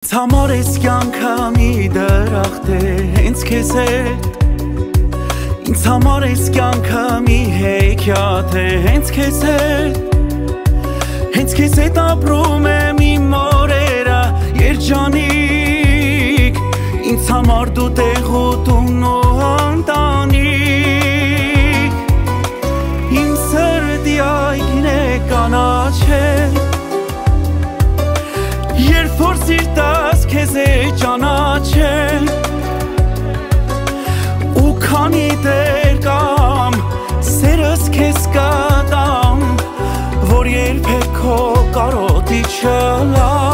Համար ես կյանքը մի դրախտ է հենց քեզ հետ Ինձ համար ես կյանքը մի հեքիաթ է հենց քեզ հետ Հենց քեզ հետ ապրում եմ իմ օրերը երջանիկ Ինձ համար դու տեղ ու տուն ու ընտանիք Իմ սրդի այգին է կանաչել Երբ որ սիրտս երբեք քո կարոտի չլա